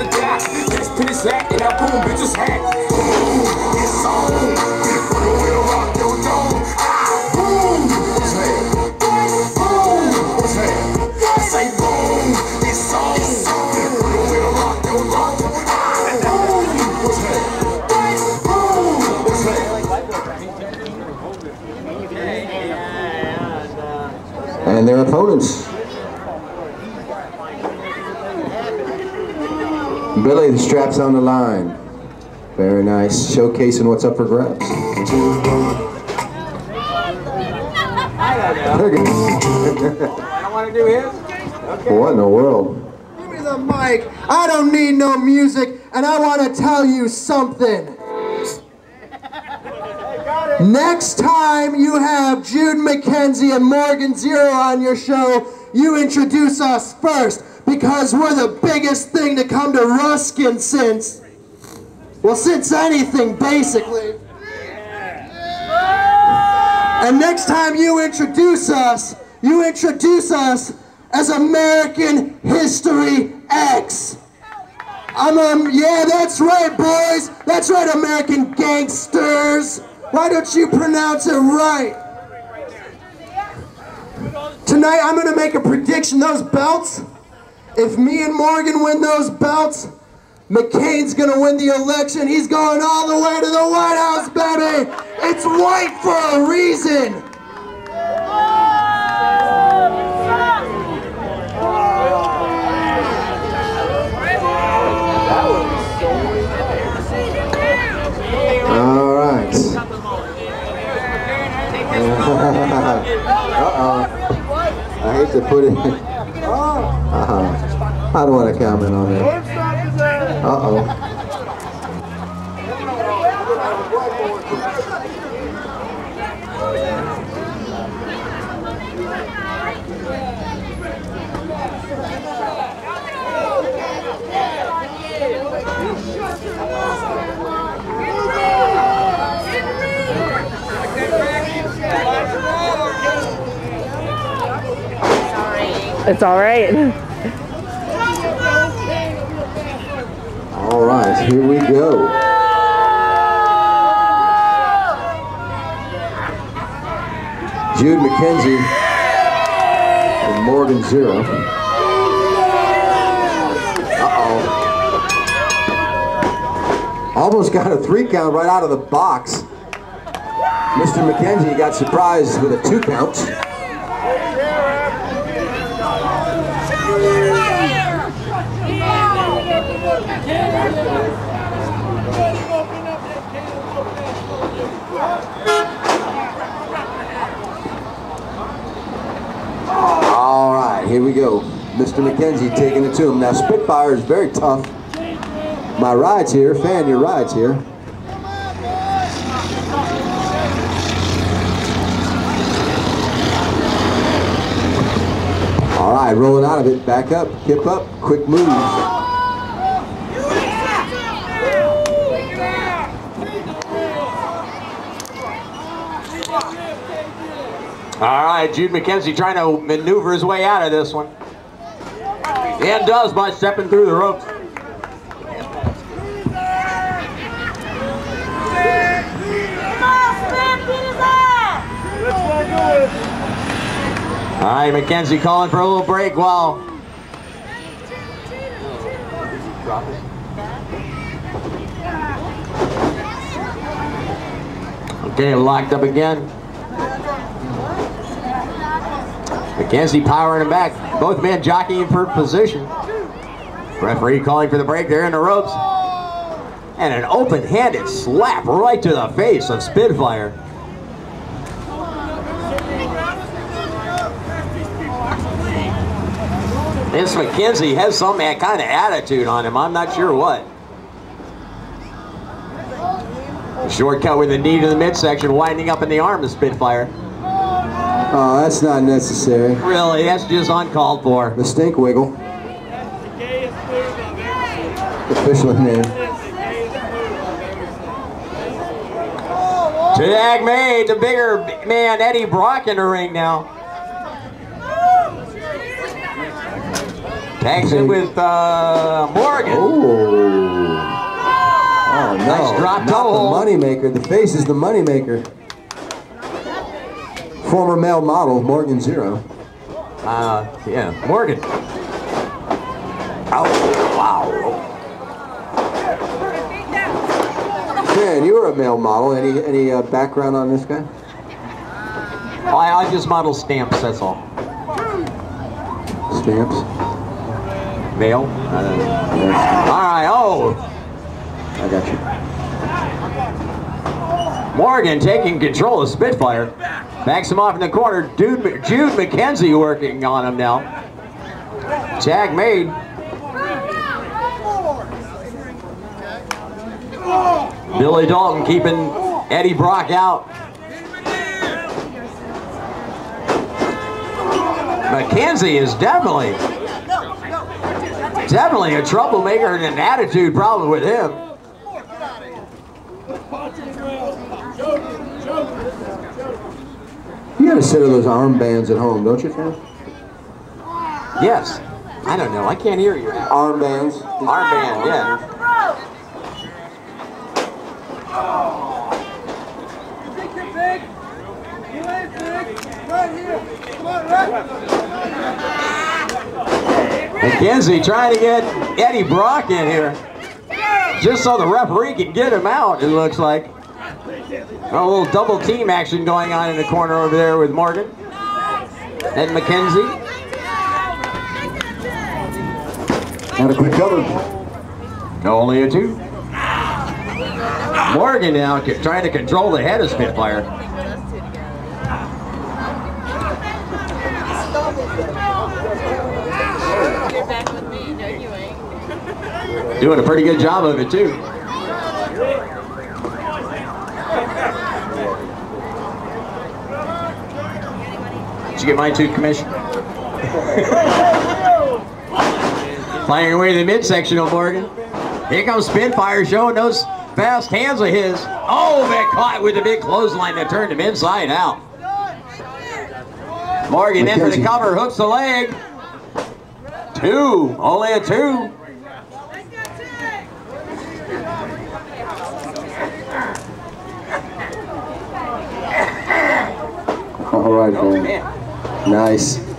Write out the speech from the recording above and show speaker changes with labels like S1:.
S1: the dot. Just to the and I boom, bitches hack. Boom, it's on.
S2: And their opponents. Billy, the strap's on the line. Very nice. Showcasing what's up for grabs. They're good.
S3: Want to do his.
S2: what in the world?
S4: Give me the mic. I don't need no music, and I want to tell you something. Next time you have Jude Mackenzie and Morgan Xero on your show, you introduce us first because we're the biggest thing to come to Ruskin since, well, since anything, basically. And next time you introduce us, you introduce us as American History X. I'm um, yeah, that's right, boys. That's right, American gangsters. Why don't you pronounce it right? Tonight, I'm gonna make a prediction. Those belts, if me and Morgan win those belts, McCain's gonna win the election. He's going all the way to the White House, baby. It's white for a reason.
S2: It. Uh-huh. I don't want to comment on that. Uh-oh.
S5: It's all right.
S2: All right, here we go. Jude Mackenzie and Morgan Xero. Uh-oh. Almost got a three count right out of the box. Mr. Mackenzie got surprised with a two count. All right, here we go. Mr. Mackenzie taking it to him. Now, Spitfire is very tough. My ride's here. Fan, your ride's here. Rolling out of it. Back up, hip up, quick move.
S3: All right, Jude Mackenzie trying to maneuver his way out of this one. And does by stepping through the ropes. All right, Mackenzie calling for a little break while Okay, locked up again. Mackenzie powering him back. Both men jockeying for position. Referee calling for the break. They're in the ropes. And an open-handed slap right to the face of Spitfire. This Mackenzie has some kind of attitude on him. I'm not sure what. Shortcut with a knee to the midsection, winding up in the arm of Spitfire.
S2: Oh, that's not necessary.
S3: Really, that's just uncalled for.
S2: The stink wiggle. Official name.
S3: Tag made, the bigger man Eddie Brock in the ring now. In with uh, Morgan.
S2: Oh. Oh no.
S3: Nice drop
S2: Not
S3: toe
S2: the moneymaker. The face is the moneymaker. Former male model, Morgan Xero.
S3: Uh, yeah, Morgan. Oh, wow.
S2: Man, you were a male model. Any any uh, background on this guy?
S3: I, I just model stamps, that's all.
S2: Stamps.
S3: Uh, all right, oh.
S2: I got you.
S3: Morgan taking control of Spitfire. Backs him off in the corner. Dude, Jude Mackenzie working on him now. Tag made. Billy Dalton keeping Eddie Brock out. Mackenzie is definitely, definitely a troublemaker and an attitude problem with him.
S2: You got a set of those armbands at home, don't you, Fran?
S3: Yes. I don't know. I can't hear you.
S2: Armbands.
S3: Armband, yeah. Mackenzie trying to get Eddie Brock in here. Just so the referee can get him out, it looks like. A little double team action going on in the corner over there with Morgan. And Mackenzie.
S2: Had a quick cover.
S3: Only a two. Morgan now trying to control the head of Spitfire.
S5: You're back with me. No, you ain't.
S3: Doing a pretty good job of it too. Did you get mine too, Commission? Flying away to the midsection of Morgan. Here comes Spitfire showing those fast hands of his. Oh, got caught with a big clothesline that turned him inside out. Morgan in for the cover, hooks the leg. Two, only a two.
S2: All right, man.
S3: man.
S2: Nice.